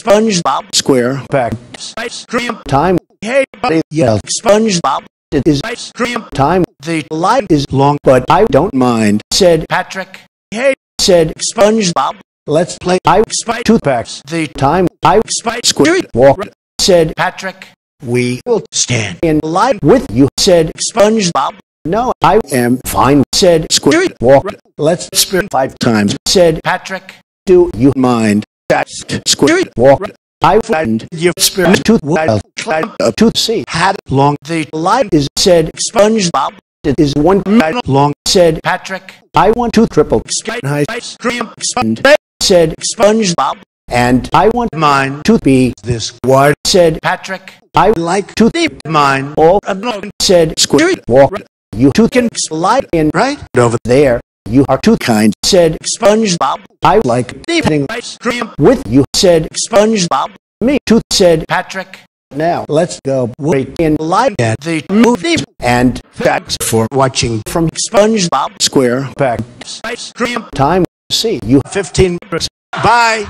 SpongeBob Square. Pack ice cream. Time. Hey, buddy, Yell SpongeBob It is ice cream. time. The Life is long but I don't mind. Said Patrick. Hey, said SpongeBob. Let's play I Spike. Toothpacks The Time. I Spike. Square. Walk. Said Patrick. we Will stand. in line with you. Said SpongeBob. No I am fine. Said Square. Walk. Let's spin five times. Said Patrick. do you mind That's Walk I find your spirit wild climb up to see had long The life is said SpongeBob it is one long said Patrick. I want to triple Nice. ice cream. said SpongeBob and I want mine. to be this word said Patrick. I like to deep Mine. all Unknown. said square walk you two can slide in Right. over there you are too kind said SpongeBob I like deepening ice cream. with you said SpongeBob me too said Patrick. now let's go wait in line at The movie and thanks for watching from SpongeBob SquarePants. ice cream. time see you 15. Bye.